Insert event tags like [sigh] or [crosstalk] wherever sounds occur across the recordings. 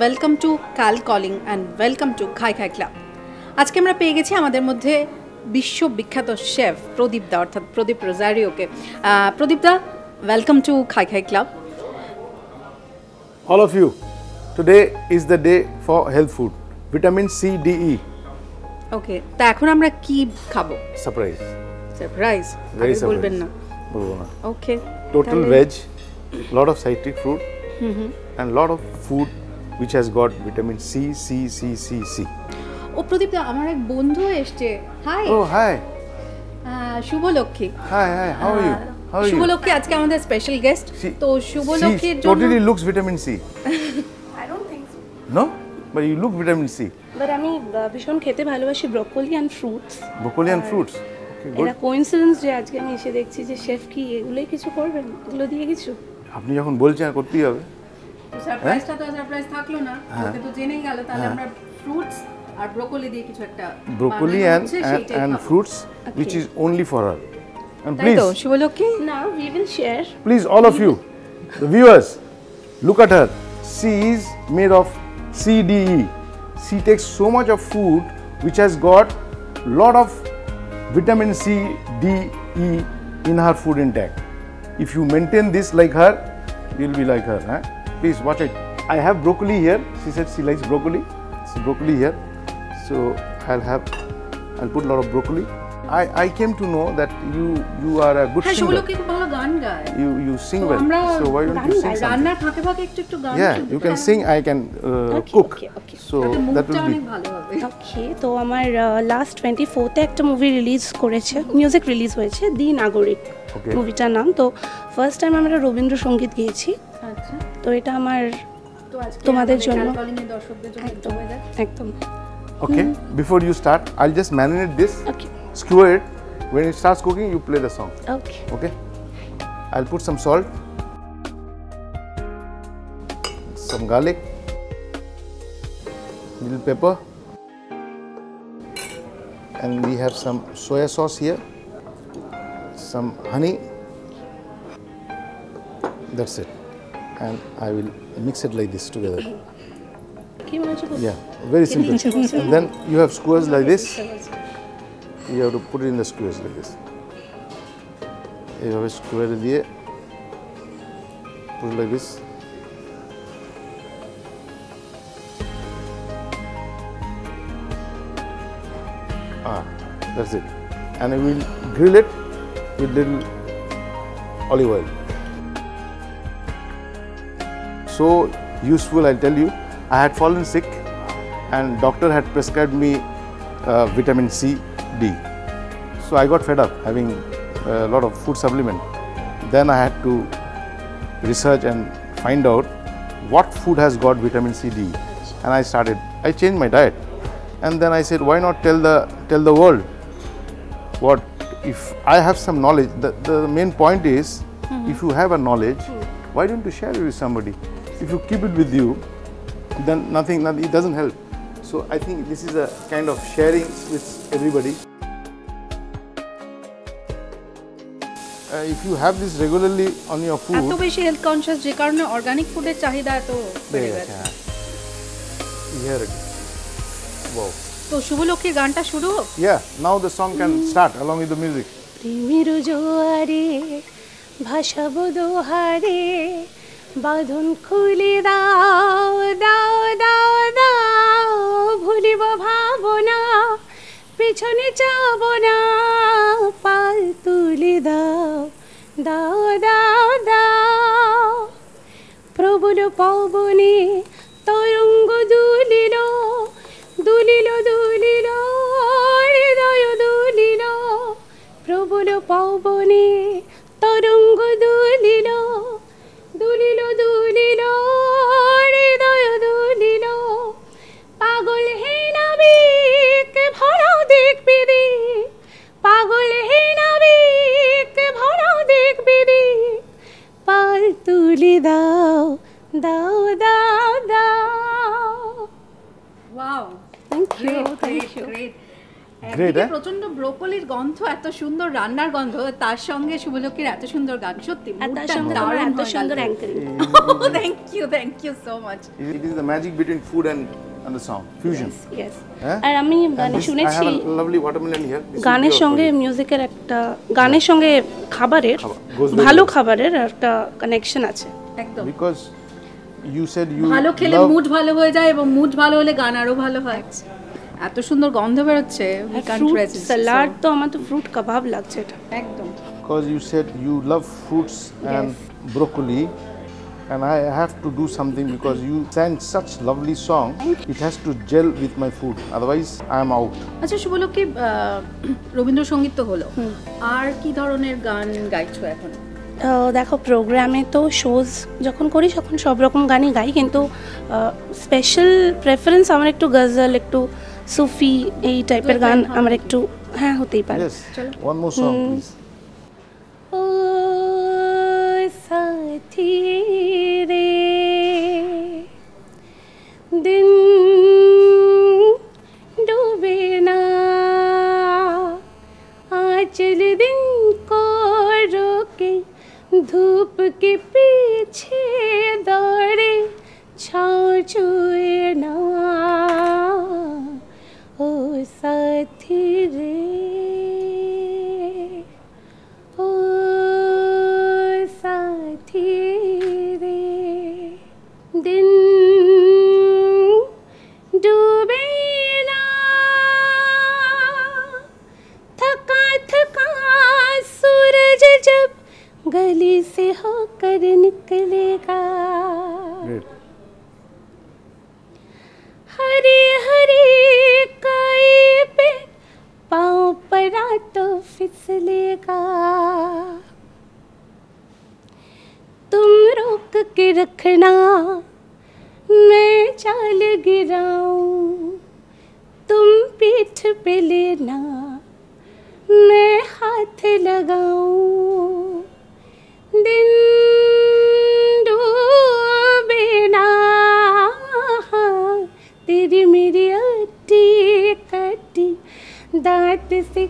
Welcome to কাল calling and welcome to Khai Khai club আজকে আমরা পেয়ে গেছি আমাদের মধ্যে বিশ্ববিখ্যাত শেফ প্রদীপ দা অর্থাৎ প্রদীপ রোজারিওকে প্রদীপ দা welcome to Khai Khai club All of you, today is the day for health food. Vitamin C, D, E. Okay তা এখন আমরা কি খাব. সারপ্রাইজ Very আগে বলবেন না. বলব না। ওকে Total veg, lot of citric fruit, and lot of food which has got vitamin C, C, C, C, C. ও প্রদীপ দা আমার এক বন্ধু এসছে hi Oh, hi. Shubho Lakshmi Hi, hi. How are you? How are Shubho you? Lakshmi আজকে আমাদের special guest She- তো শুভ she লক্ষ্মীর জন্য totally looks vitamin C. I don't think so. No? But you look vitamin C. But আমি ভীষণ খেতে ভালোবাসি broccoli and fruits Broccoli and fruits. Okay, good. এটা কোইন্সিডেন্স যে আজকে আমি এসে দেখছি যে শেফ কি এগুলোই কিছু করবেন এগুলো দিয়ে কিছু আপনি যখন বলছেন আর করতেই হবে সারপ্রাইজটা তো সারপ্রাইজ থাকলো না হ্যাঁ। ওকে তো জেনেই গেল তাহলে আমরা ফ্রুটস আর ব্রোকলি দিয়ে কিছু একটা broccoli বানানো and, হচ্ছে, and, সেইটাই and খাবো। fruits which is only for her. And তাই please, তো শুভলক্ষ্মী না we will share please, all of you, the viewers, look at her. She is made of CDE. She takes so much of food which has got lot of vitamin C, D, E in her food intake. If you maintain this like her, you'll be like her. Huh? Please watch it. I have broccoli here. She said she likes broccoli. So broccoli here. So I'll have, I'll put a lot of broccoli. I, I came to know that you you are a good হ্যাঁ singer. Subhalakshmi ভালো গান গায় You you sing তো well. So why don't you sing something? রান্নার ফাঁকে ফাঁকে একটু একটু গান Yeah, you can sing. I can uh, Okay, cook. okay, okay. So that will be. হবে ওকে তো আমার লাস্ট টোয়েন্টি ফোর্থে একটা মুভি রিলিজ করেছে মিউজিক রিলিজ হয়েছে দি নাগরিক Okay. মুভিটার নাম তো ফার্স্ট টাইম আমরা রবীন্দ্রসঙ্গীত গেয়েছি আচ্ছা তো এটা আমার তো আজকে তোমাদের আমাদের জন্য। কাল কলিংয়ের দর্শকদের জন্য একটু হয়ে যাক একদম Okay. Before you start, I'll just marinate this. Okay Skewer it. When it starts cooking, you play the song. Okay Okay. I'll put some salt, some garlic, little pepper, and we have some soya sauce here, some honey. That's it. And I will mix it like this together. মনে Yeah, very simple. and then you have skewers like this. You have to put it in the skewers like this. you have এইভাবে স্কোয়ারে দিয়ে put it like this. Ah, that's it. And I will grill it with little olive oil. So useful, I'll tell you. I had fallen sick, and doctor had prescribed me uh, vitamin C, D. So I got fed up having a lot of food supplement. Then I had to research and find out what food has got vitamin C, D, and I started. I changed my diet, and then I said, why not tell the tell the world what if I have some knowledge. The, the main point is, if you have a knowledge, why don't you share it with somebody? If you keep it with you, then nothing, nothing it doesn't help. So I think this is a kind of sharing with everybody. Uh, if you have this regularly on your এত food, বেশি health conscious যে কারণে organic ফুডের চাহিদা এত বেড়ে বেড়ে গেছে গেছে, হ্যাঁ। Here it is. Wow. তো শুভলক্ষ্মীর গানটা শুরু হোক Yeah, now the song can start along with the music. প্রেমের জোয়ারে ভাসাবো দোহারে বাঁধন খুলে দাও দাও দাও দাও, ভুলিব ভাবনা, পিছনে যাব না, পাল তুলে দাও দাও দাও দাও, প্রবল পবনে দাও দাও দাও। Wow thank you thank you Great? প্রচণ্ড ব্রোকলির গন্ধ এত সুন্দর রান্নার গন্ধ তার সঙ্গে শুভলক্ষীর এত সুন্দর গান। সত্যি এত সুন্দর anchoring thank you thank you so much It is the magic between food and, and the song, fusion. Yes হ্যাঁ? আর আমি I শুনেছি have a lovely watermelon here. This will গানের সঙ্গে মিউজিকের একটা গানের সঙ্গে খাবারের ভালো খাবারের একটা কানেকশন আছে। একদম। Because you said you ভালো খেলে মুড ভালো হয়ে যায় এবং মুড ভালো হলে গান আরও ভালো হয় এত সুন্দর গন্ধ বেরোচ্ছে we can't fruit resist, so- salad তো আমার তো ফ্রুট কাবাব লাগছে এটা একদম Because you said you love fruits and broccoli, and I have to do something because you sang such lovely song. It has to gel with my food. Otherwise, I am out. আচ্ছা শুভলক্ষী আহ, রবীন্দ্রসঙ্গীত তো হলো আর কি ধরনের গান গাইছো এখন দেখো প্রোগ্রামে তো শোজ যখন করি তখন সব রকম গানই গাই কিন্তু স্পেশাল প্রেফারেন্স আমার একটু গজল একটু সুফি এই টাইপের গান আমার একটু হ্যাঁ হতেই পারে। ওয়ান মোর সং প্লিজ ও সাথী chuyển nào के रखना, मैं चाल गिराऊं, तुम पीठ पे लेना, मैं हाथ लगाऊँ। दिन डूबे ना तेरी मेरी अट्टी कटी दांत से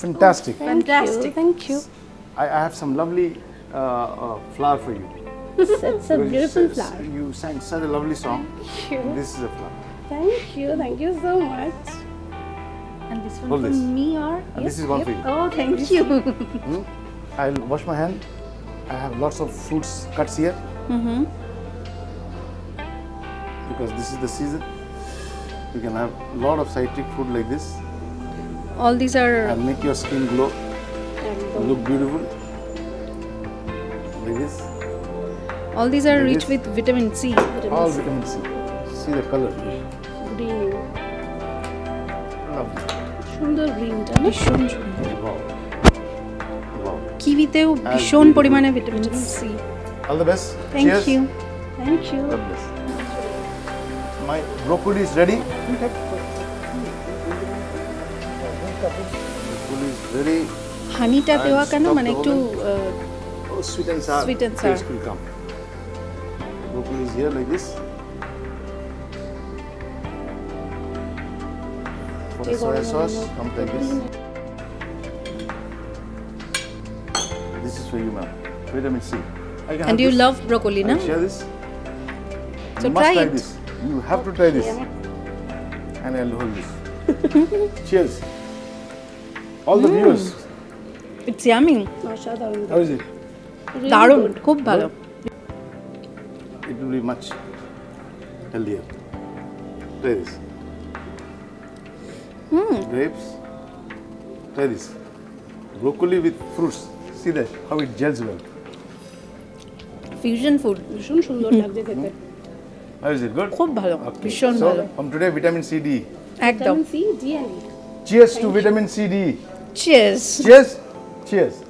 Fantastic. Fantastic. Thank you. I, I have some lovely uh, uh, flower for you. It's a Because you beautiful flower. You sang such a lovely song. Thank you. This is a flower. Thank you. Thank you so much. and this one Hold from this. me or And this is one for you. oh thank you Hmm? I'll wash my hand. I have lots of fruits cuts here. Mm-hmm. Because this is the season. You can have a lot of citric fruit like this all these are and make your skin glow, look beautiful. This. all these are Like rich with vitamin C All vitamin C. See the color. Green. Lovely. সুন্দর গ্রিনটা ভীষণ সুন্দর Wow. Wow. কিউইতেও ভীষণ পরিমাণে vitamin C All the best. Thank. You thank you God bless. My broccoli হানিটা And দেওয়া কেন stop মানে the একটু oven. oh, sweet and sour. Sweet and taste sour. will come. Broccoli is here like this. For the soy sauce, comes like this. This is for you, ma'am. Vitamin C. I can have and you this. love broccoli na I'll share this. So you must try try it. this. You have to try this. And I'll hold this. [laughs] Cheers. All the viewers. It's yummy অসাধারণ How is it? দারুণ খুব ভালো It will be much healthier. Try this. Grapes. Try this. Broccoli with fruits. See that? How it gels well. Fusion food ভীষণ সুন্দর লাগছে খেতে How is it? Good? খুব ভালো Okay. ভীষণ so, ভালো from today, vitamin C, D. একদম vitamin C D Cheers Thank to you. vitamin C, D. Cheers. Cheers. Cheers.